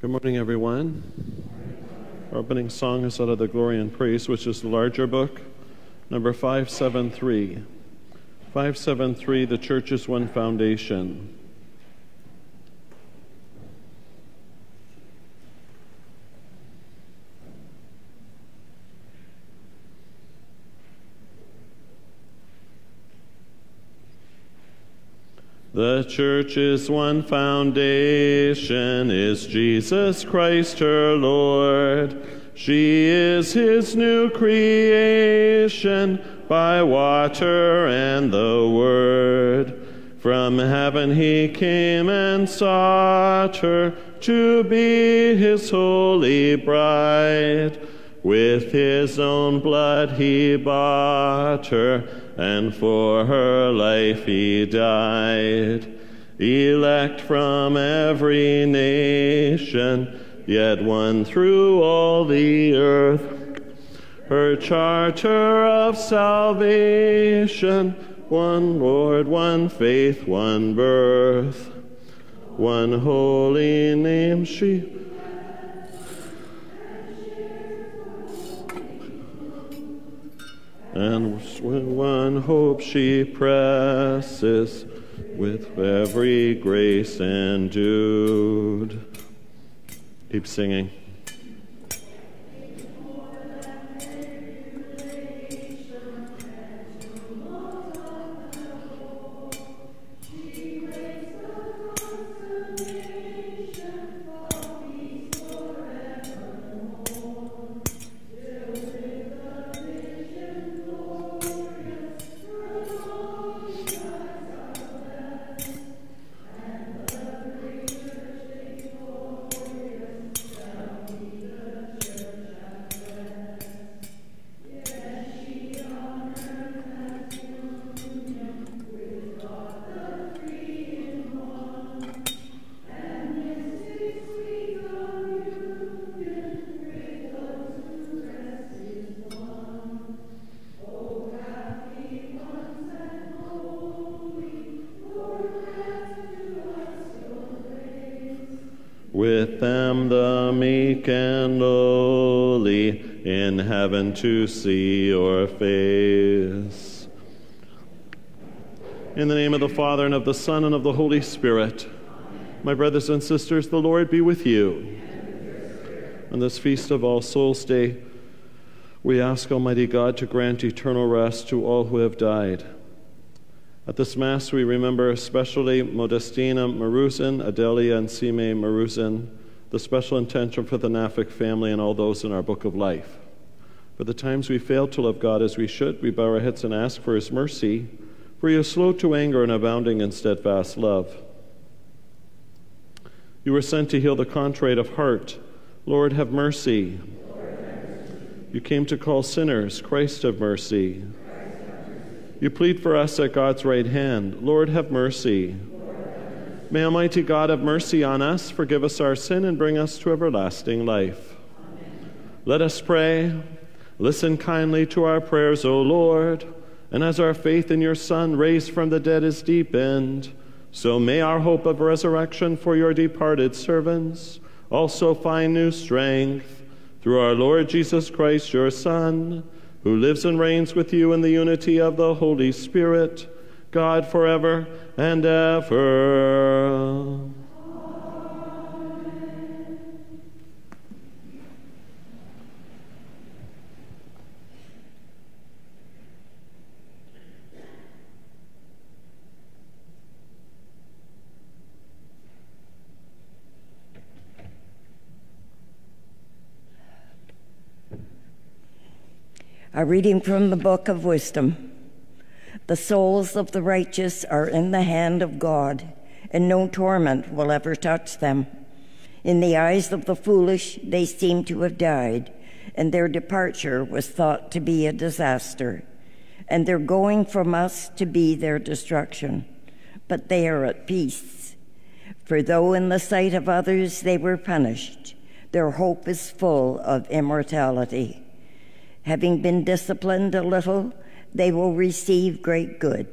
Good morning, everyone. Our opening song is out of the Glory and Praise, which is the larger book, number 573. 573, The Church is One Foundation. The church is one foundation, is Jesus Christ her Lord. She is his new creation by water and the word. From heaven he came and sought her to be his holy bride. With his own blood he bought her and for her life he died. Elect from every nation, yet one through all the earth. Her charter of salvation, one Lord, one faith, one birth, one holy name she and with one hope she presses, with every grace endued. Keep singing. With them the meek and lowly in heaven to see your face. In the name of the Father, and of the Son, and of the Holy Spirit, my brothers and sisters, the Lord be with you. On this feast of All Souls' Day, we ask Almighty God to grant eternal rest to all who have died. At this Mass, we remember especially Modestina Marusin, Adelia and Sime Marusin, the special intention for the Nafik family and all those in our book of life. For the times we fail to love God as we should, we bow our heads and ask for His mercy, for He is slow to anger and abounding in steadfast love. You were sent to heal the contrite of heart. Lord, have mercy. You came to call sinners. Christ, have mercy. You plead for us at God's right hand. Lord, have mercy. May Almighty God have mercy on us, forgive us our sin, and bring us to everlasting life. Amen. Let us pray. Listen kindly to our prayers, O Lord, and as our faith in your Son, raised from the dead, is deepened, so may our hope of resurrection for your departed servants also find new strength through our Lord Jesus Christ, your Son who lives and reigns with you in the unity of the Holy Spirit, God forever and ever. A reading from the book of wisdom. The souls of the righteous are in the hand of God, and no torment will ever touch them. In the eyes of the foolish, they seem to have died, and their departure was thought to be a disaster, and their going from us to be their destruction. But they are at peace. For though in the sight of others they were punished, their hope is full of immortality. Having been disciplined a little, they will receive great good,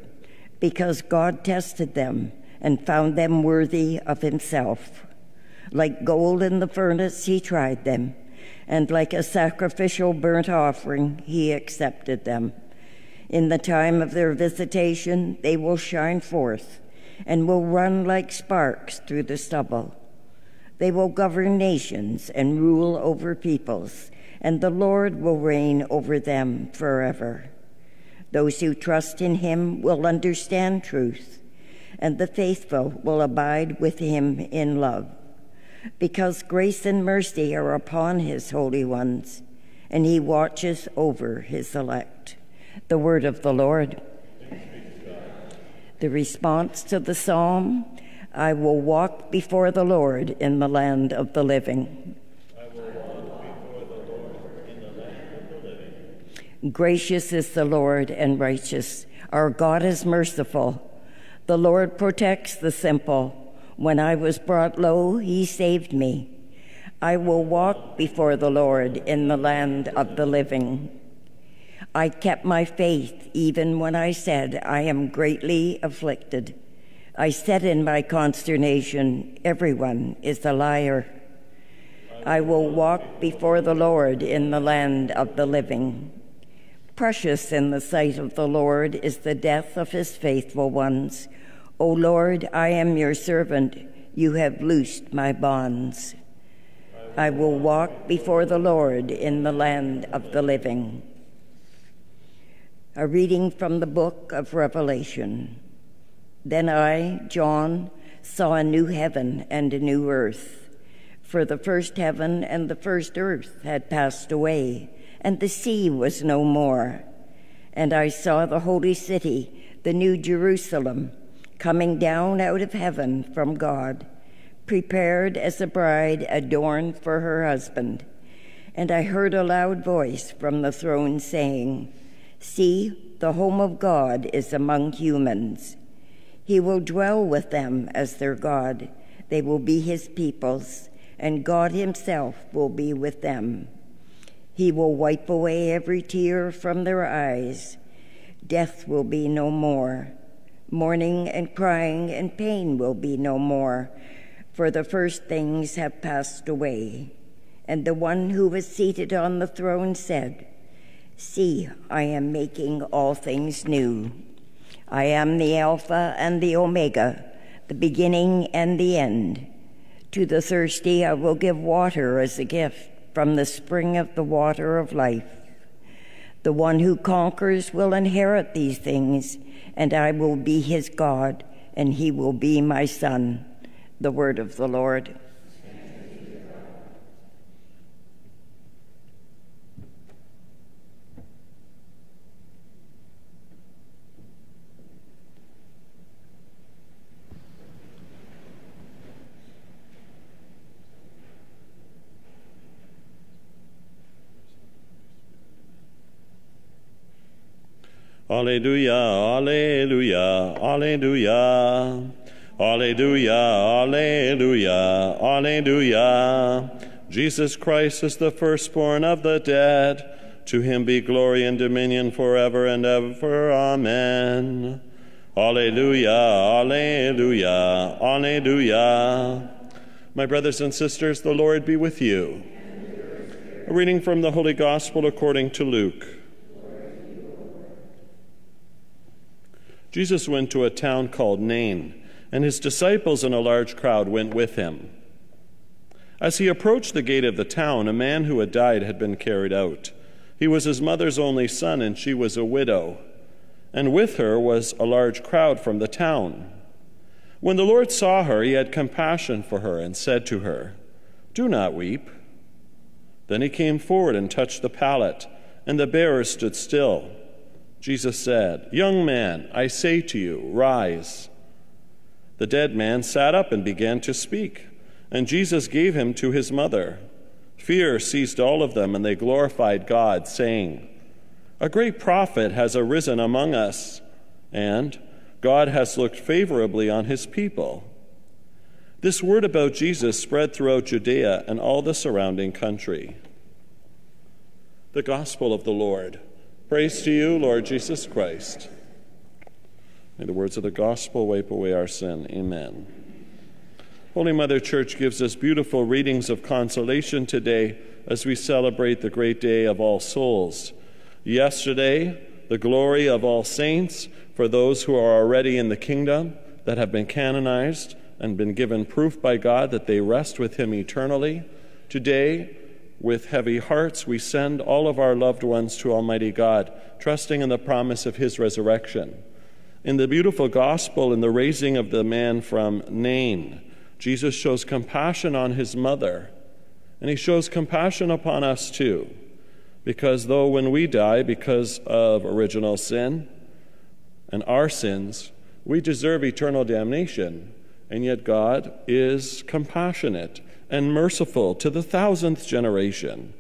because God tested them and found them worthy of Himself. Like gold in the furnace, he tried them, and like a sacrificial burnt offering, he accepted them. In the time of their visitation, they will shine forth and will run like sparks through the stubble. They will govern nations and rule over peoples, and the Lord will reign over them forever. Those who trust in him will understand truth, and the faithful will abide with him in love. Because grace and mercy are upon his holy ones, and he watches over his elect. The word of the Lord. The response to the psalm I will walk before the Lord in the land of the living. Gracious is the Lord and righteous. Our God is merciful. The Lord protects the simple. When I was brought low, he saved me. I will walk before the Lord in the land of the living. I kept my faith even when I said, I am greatly afflicted. I said in my consternation, Everyone is a liar. I will walk before the Lord in the land of the living. Precious in the sight of the Lord is the death of his faithful ones. O Lord, I am your servant. You have loosed my bonds. I will walk before the Lord in the land of the living. A reading from the book of Revelation. Then I, John, saw a new heaven and a new earth. For the first heaven and the first earth had passed away and the sea was no more. And I saw the holy city, the new Jerusalem, coming down out of heaven from God, prepared as a bride adorned for her husband. And I heard a loud voice from the throne saying, See, the home of God is among humans. He will dwell with them as their God. They will be his peoples, and God himself will be with them. He will wipe away every tear from their eyes. Death will be no more. Mourning and crying and pain will be no more, for the first things have passed away. And the one who was seated on the throne said, See, I am making all things new. I am the Alpha and the Omega, the beginning and the end. To the thirsty, I will give water as a gift from the spring of the water of life. The one who conquers will inherit these things, and I will be his God, and he will be my son. The word of the Lord. Alleluia, Alleluia, Alleluia. Alleluia, Alleluia, Alleluia. Jesus Christ is the firstborn of the dead. To him be glory and dominion forever and ever. Amen. Alleluia, Alleluia, Alleluia. My brothers and sisters, the Lord be with you. A reading from the Holy Gospel according to Luke. Jesus went to a town called Nain, and his disciples and a large crowd went with him. As he approached the gate of the town, a man who had died had been carried out. He was his mother's only son, and she was a widow. And with her was a large crowd from the town. When the Lord saw her, he had compassion for her and said to her, Do not weep. Then he came forward and touched the pallet, and the bearer stood still. Jesus said, Young man, I say to you, rise. The dead man sat up and began to speak, and Jesus gave him to his mother. Fear seized all of them, and they glorified God, saying, A great prophet has arisen among us, and God has looked favorably on his people. This word about Jesus spread throughout Judea and all the surrounding country. The Gospel of the Lord. Praise to you, Lord Jesus Christ. May the words of the gospel wipe away our sin. Amen. Holy Mother Church gives us beautiful readings of consolation today as we celebrate the great day of all souls. Yesterday, the glory of all saints for those who are already in the kingdom that have been canonized and been given proof by God that they rest with Him eternally. Today, with heavy hearts, we send all of our loved ones to Almighty God, trusting in the promise of His resurrection. In the beautiful gospel, in the raising of the man from Nain, Jesus shows compassion on his mother, and he shows compassion upon us too. Because though when we die because of original sin and our sins, we deserve eternal damnation, and yet God is compassionate and merciful to the thousandth generation.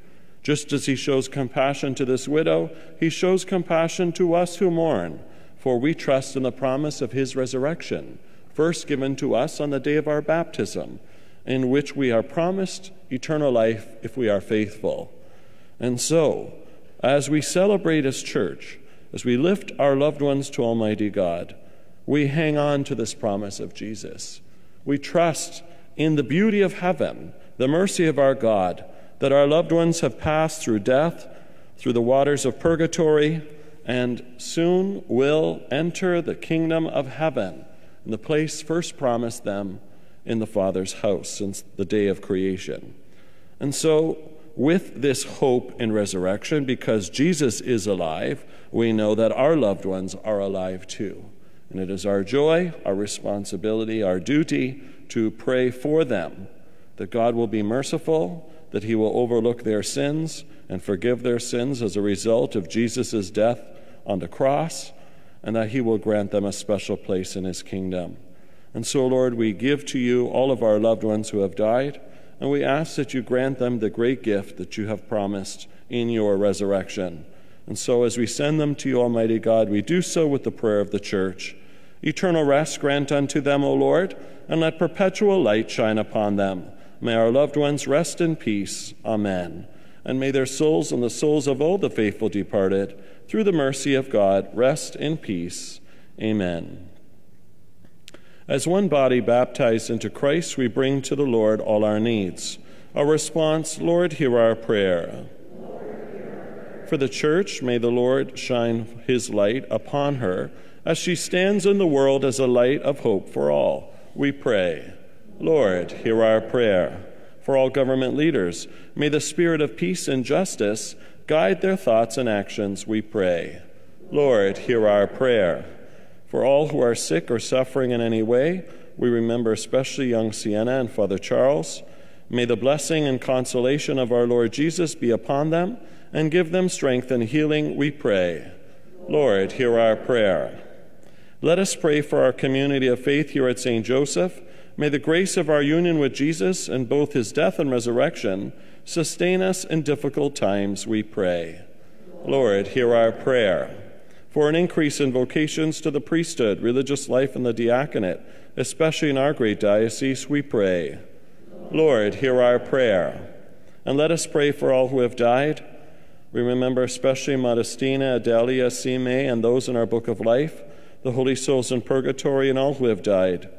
Just as he shows compassion to this widow, he shows compassion to us who mourn, for we trust in the promise of his resurrection, first given to us on the day of our baptism, in which we are promised eternal life if we are faithful. And so, as we celebrate as church, as we lift our loved ones to Almighty God, we hang on to this promise of Jesus. We trust in the beauty of heaven, the mercy of our God, that our loved ones have passed through death, through the waters of purgatory, and soon will enter the kingdom of heaven, in the place first promised them in the Father's house since the day of creation. And so with this hope in resurrection, because Jesus is alive, we know that our loved ones are alive too. And it is our joy, our responsibility, our duty to pray for them that God will be merciful, that He will overlook their sins and forgive their sins as a result of Jesus' death on the cross, and that He will grant them a special place in His kingdom. And so, Lord, we give to you all of our loved ones who have died. And we ask that you grant them the great gift that you have promised in your resurrection. And so, as we send them to you, Almighty God, we do so with the prayer of the church. Eternal rest grant unto them, O Lord, and let perpetual light shine upon them. May our loved ones rest in peace. Amen. And may their souls and the souls of all the faithful departed, through the mercy of God, rest in peace. Amen. As one body baptized into Christ, we bring to the Lord all our needs. Our response, Lord, hear our prayer. For the church, may the Lord shine his light upon her as she stands in the world as a light of hope for all. We pray, Lord, hear our prayer. For all government leaders, may the spirit of peace and justice guide their thoughts and actions, we pray. Lord, hear our prayer. For all who are sick or suffering in any way, we remember especially young Sienna and Father Charles. May the blessing and consolation of our Lord Jesus be upon them and give them strength and healing, we pray. Lord, hear our prayer. Let us pray for our community of faith here at St. Joseph. May the grace of our union with Jesus and both his death and resurrection sustain us in difficult times, we pray. Lord, hear our prayer for an increase in vocations to the priesthood, religious life, and the diaconate, especially in our great diocese, we pray. Lord, hear our prayer. And let us pray for all who have died. We remember especially Modestina, Adelia, Sime, and those in our book of life, the holy souls in purgatory, and all who have died.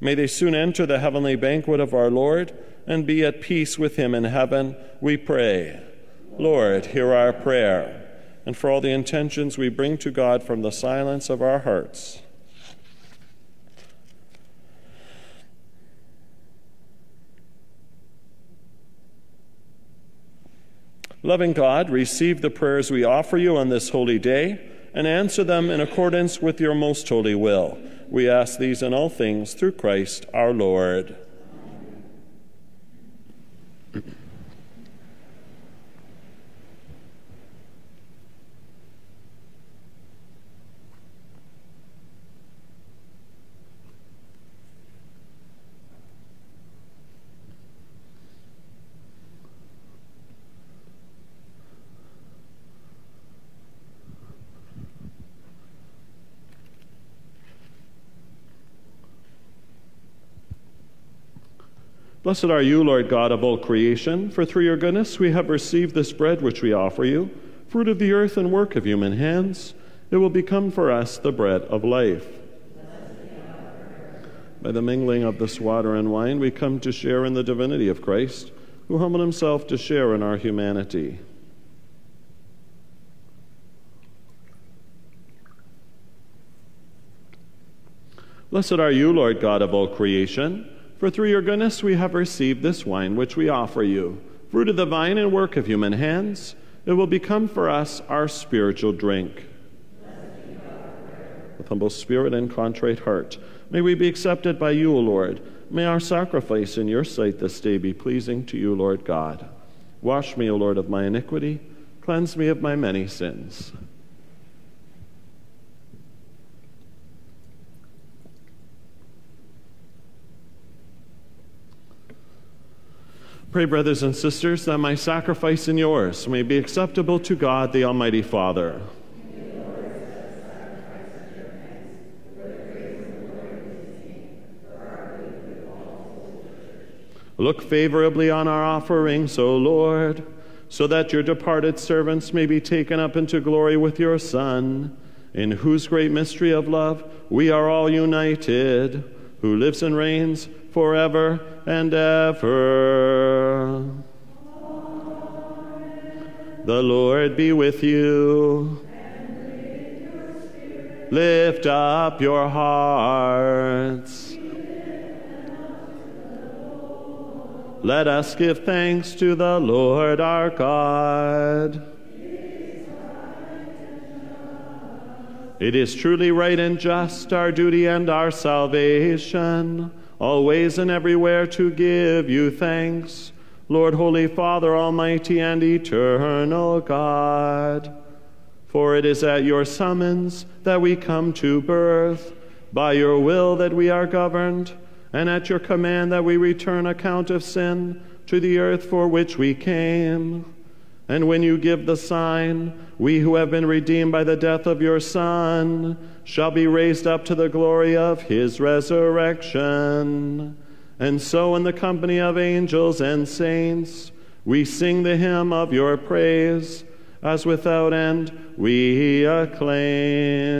May they soon enter the heavenly banquet of our Lord and be at peace with him in heaven, we pray. Lord, hear our prayer and for all the intentions we bring to God from the silence of our hearts. Loving God, receive the prayers we offer you on this holy day and answer them in accordance with your most holy will. We ask these in all things through Christ our Lord. Blessed are you, Lord God of all creation, for through your goodness we have received this bread which we offer you, fruit of the earth and work of human hands. It will become for us the bread of life. By the mingling of this water and wine, we come to share in the divinity of Christ, who humbled himself to share in our humanity. Blessed are you, Lord God of all creation, for through your goodness we have received this wine which we offer you, fruit of the vine and work of human hands. It will become for us our spiritual drink. With humble spirit and contrite heart, may we be accepted by you, O Lord. May our sacrifice in your sight this day be pleasing to you, Lord God. Wash me, O Lord, of my iniquity, cleanse me of my many sins. Pray, brothers and sisters, that my sacrifice and yours may be acceptable to God, the Almighty Father. Look favorably on our offerings, O Lord, so that your departed servants may be taken up into glory with your Son, in whose great mystery of love we are all united, who lives and reigns forever and ever. The Lord be with you. Lift up your hearts. Let us give thanks to the Lord our God. It is truly right and just, our duty and our salvation always and everywhere to give you thanks, Lord, Holy Father, Almighty and Eternal God. For it is at your summons that we come to birth, by your will that we are governed, and at your command that we return account of sin to the earth for which we came. And when you give the sign, we who have been redeemed by the death of your Son shall be raised up to the glory of his resurrection. And so, in the company of angels and saints, we sing the hymn of your praise, as without end we acclaim.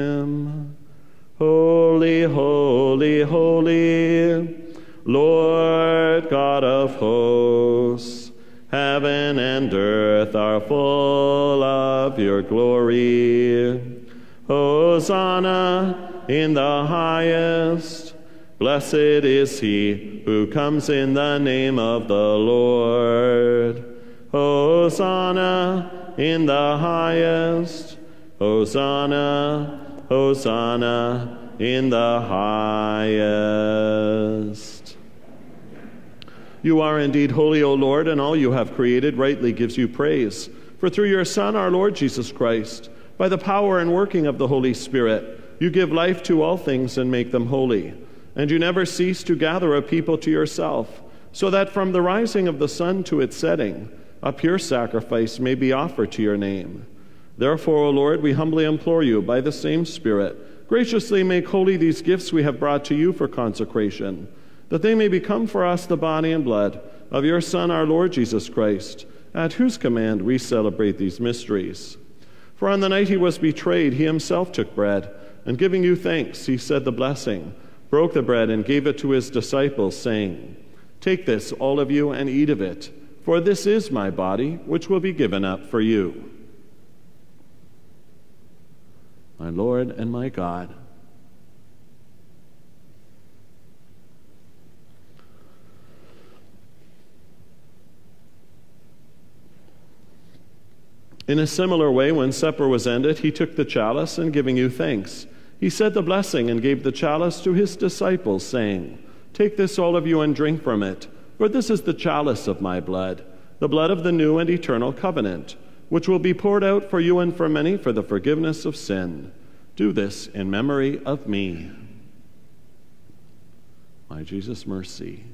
Holy, holy, holy, Lord God of hosts. Heaven and earth are full of your glory. Hosanna in the highest. Blessed is he who comes in the name of the Lord. Hosanna in the highest. Hosanna, Hosanna in the highest. You are indeed holy, O Lord, and all you have created rightly gives you praise. For through your Son, our Lord Jesus Christ, by the power and working of the Holy Spirit, you give life to all things and make them holy. And you never cease to gather a people to yourself, so that from the rising of the sun to its setting, a pure sacrifice may be offered to your name. Therefore, O Lord, we humbly implore you, by the same Spirit, graciously make holy these gifts we have brought to you for consecration that they may become for us the body and blood of your Son, our Lord Jesus Christ, at whose command we celebrate these mysteries. For on the night he was betrayed, he himself took bread, and giving you thanks, he said the blessing, broke the bread, and gave it to his disciples, saying, Take this, all of you, and eat of it, for this is my body, which will be given up for you. My Lord and my God, In a similar way, when supper was ended, he took the chalice and giving you thanks, he said the blessing and gave the chalice to his disciples, saying, Take this, all of you, and drink from it, for this is the chalice of my blood, the blood of the new and eternal covenant, which will be poured out for you and for many for the forgiveness of sin. Do this in memory of me. My Jesus, mercy.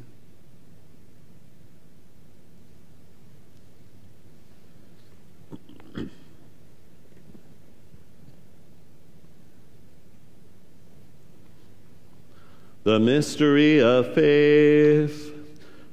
The mystery of faith.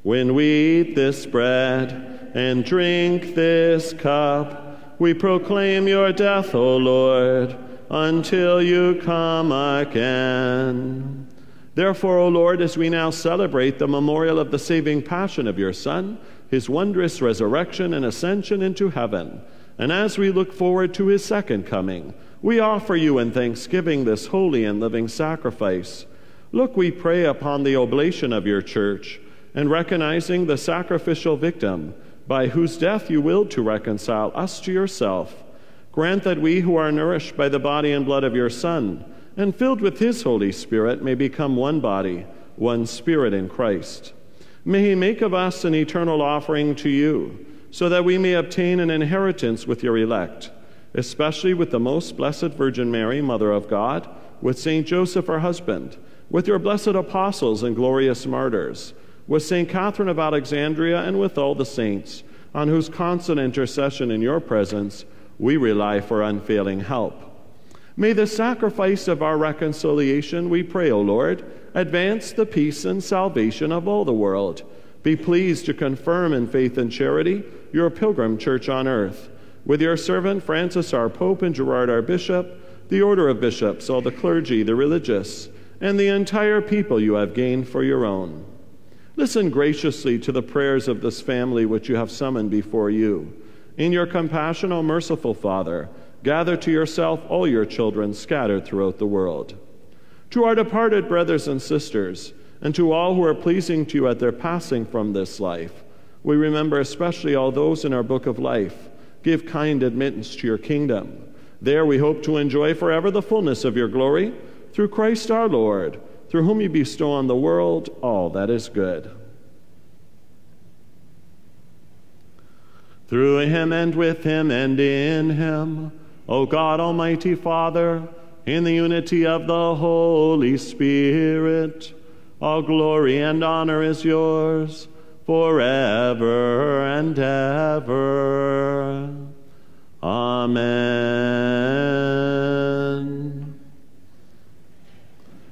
When we eat this bread and drink this cup, we proclaim your death, O Lord, until you come again. Therefore, O Lord, as we now celebrate the memorial of the saving passion of your Son, his wondrous resurrection and ascension into heaven, and as we look forward to his second coming, we offer you in thanksgiving this holy and living sacrifice. Look, we pray upon the oblation of your church, and recognizing the sacrificial victim, by whose death you willed to reconcile us to yourself, grant that we who are nourished by the body and blood of your Son, and filled with his Holy Spirit, may become one body, one spirit in Christ. May he make of us an eternal offering to you, so that we may obtain an inheritance with your elect, especially with the most blessed Virgin Mary, Mother of God, with Saint Joseph, her husband, with your blessed apostles and glorious martyrs, with Saint Catherine of Alexandria, and with all the saints, on whose constant intercession in your presence we rely for unfailing help. May the sacrifice of our reconciliation, we pray, O Lord, advance the peace and salvation of all the world. Be pleased to confirm in faith and charity your pilgrim church on earth. With your servant Francis, our Pope, and Gerard, our Bishop, the order of bishops, all the clergy, the religious, and the entire people you have gained for your own. Listen graciously to the prayers of this family which you have summoned before you. In your compassion, O merciful Father, Gather to yourself all your children scattered throughout the world. To our departed brothers and sisters, and to all who are pleasing to you at their passing from this life, we remember especially all those in our book of life. Give kind admittance to your kingdom. There we hope to enjoy forever the fullness of your glory through Christ our Lord, through whom you bestow on the world all that is good. Through him and with him and in him O God, Almighty Father, in the unity of the Holy Spirit, all glory and honor is yours forever and ever. Amen.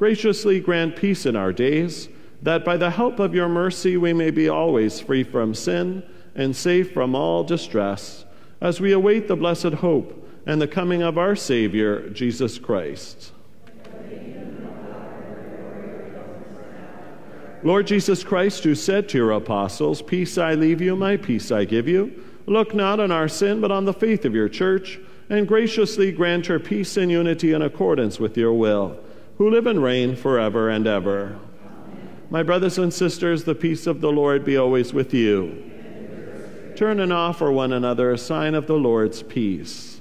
Graciously grant peace in our days, that by the help of your mercy we may be always free from sin and safe from all distress, as we await the blessed hope and the coming of our Savior, Jesus Christ. Lord Jesus Christ, who said to your apostles, Peace I leave you, my peace I give you, look not on our sin, but on the faith of your church, and graciously grant her peace and unity in accordance with your will, who live and reign forever and ever. My brothers and sisters, the peace of the Lord be always with you. Turn and offer one another a sign of the Lord's peace.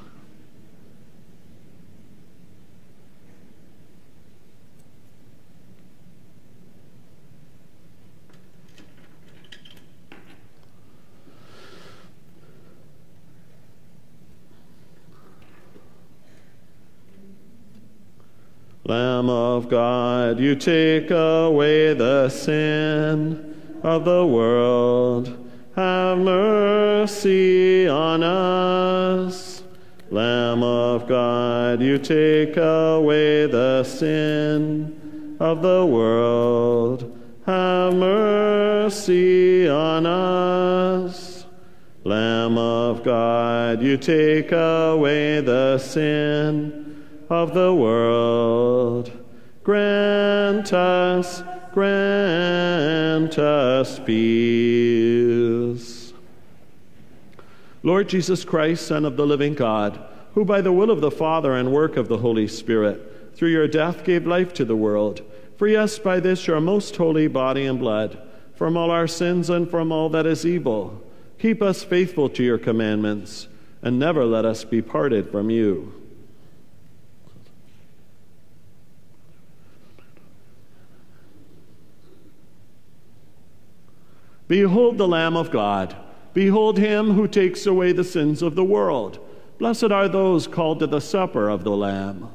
Lamb of God, you take away the sin of the world. Have mercy on us. Lamb of God, you take away the sin of the world. Have mercy on us. Lamb of God, you take away the sin of the world. Grant us, grant us peace. Lord Jesus Christ, Son of the living God, who by the will of the Father and work of the Holy Spirit, through your death gave life to the world, free us by this your most holy body and blood from all our sins and from all that is evil. Keep us faithful to your commandments, and never let us be parted from you. Behold the Lamb of God. Behold him who takes away the sins of the world. Blessed are those called to the supper of the Lamb.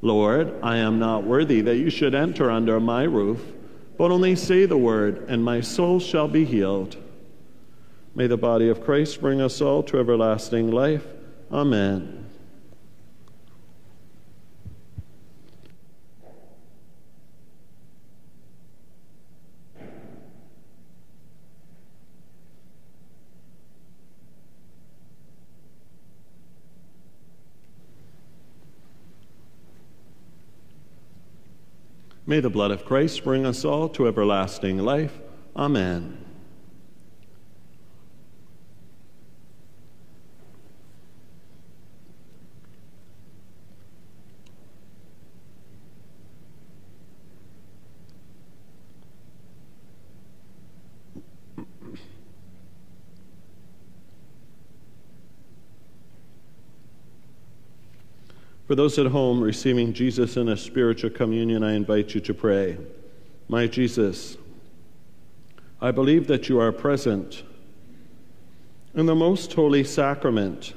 Lord, I am not worthy that you should enter under my roof, but only say the word, and my soul shall be healed. May the body of Christ bring us all to everlasting life. Amen. May the blood of Christ bring us all to everlasting life. Amen. For those at home receiving Jesus in a spiritual communion, I invite you to pray. My Jesus, I believe that you are present in the most holy sacrament.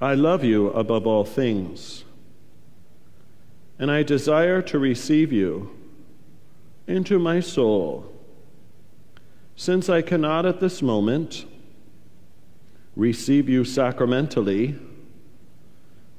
I love you above all things, and I desire to receive you into my soul. Since I cannot at this moment receive you sacramentally,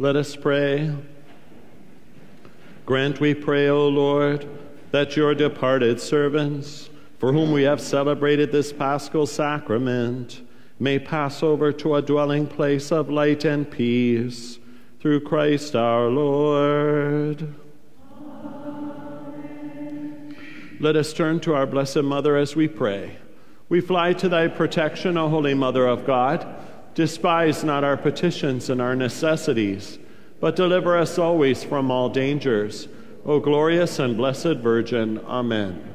Let us pray. Grant, we pray, O Lord, that your departed servants, for whom we have celebrated this paschal sacrament, may pass over to a dwelling place of light and peace through Christ our Lord. Amen. Let us turn to our Blessed Mother as we pray. We fly to thy protection, O Holy Mother of God. Despise not our petitions and our necessities, but deliver us always from all dangers. O glorious and blessed Virgin. Amen.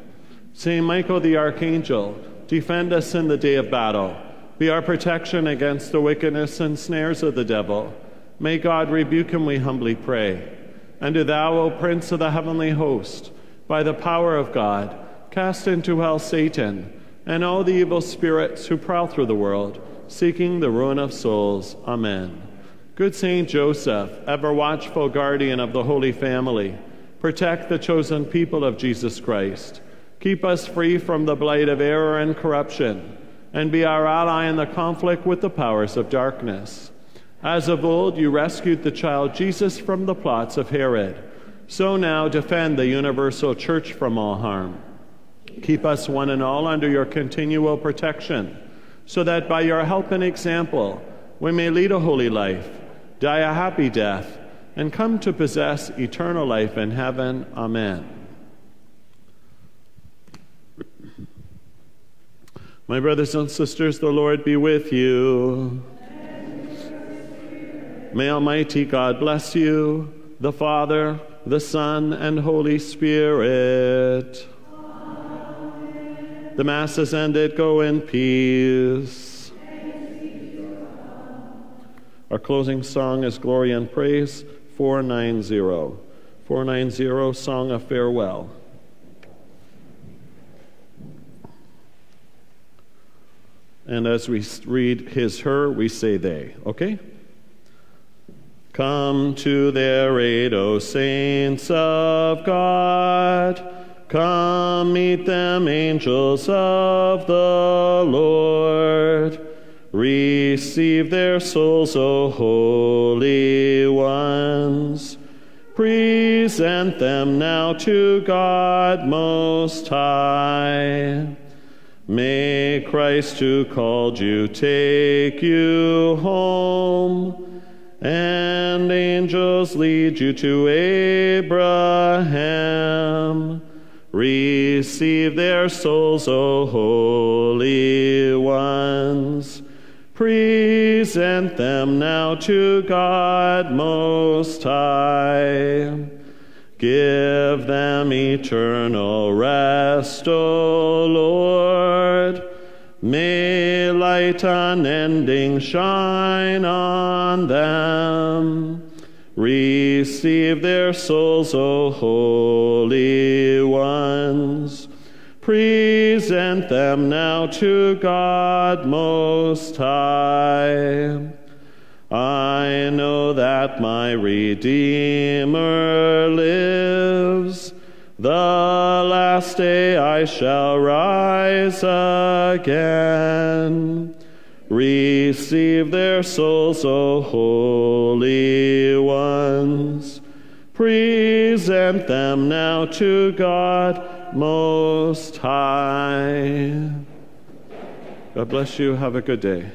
Saint Michael the Archangel, defend us in the day of battle. Be our protection against the wickedness and snares of the devil. May God rebuke him, we humbly pray. And do thou, O Prince of the heavenly host, by the power of God, cast into hell Satan and all the evil spirits who prowl through the world seeking the ruin of souls. Amen. Good Saint Joseph, ever watchful guardian of the Holy Family, protect the chosen people of Jesus Christ. Keep us free from the blight of error and corruption, and be our ally in the conflict with the powers of darkness. As of old, you rescued the child Jesus from the plots of Herod. So now defend the universal church from all harm. Keep us one and all under your continual protection so that by your help and example we may lead a holy life, die a happy death, and come to possess eternal life in heaven. Amen. My brothers and sisters, the Lord be with you. May Almighty God bless you, the Father, the Son, and Holy Spirit. The Mass is ended. Go in peace. Our closing song is Glory and Praise 490. 490, Song of Farewell. And as we read his, her, we say they, okay? Come to their aid, O saints of God. Come meet them, angels of the Lord. Receive their souls, O holy ones. Present them now to God Most High. May Christ who called you take you home, and angels lead you to Abraham. Receive their souls, O holy ones. Present them now to God Most High. Give them eternal rest, O Lord. May light unending shine on them. Receive their souls, O holy ones. Present them now to God Most High. I know that my Redeemer lives. The last day I shall rise again. Receive their souls, O holy ones. Present them now to God Most High. God bless you. Have a good day.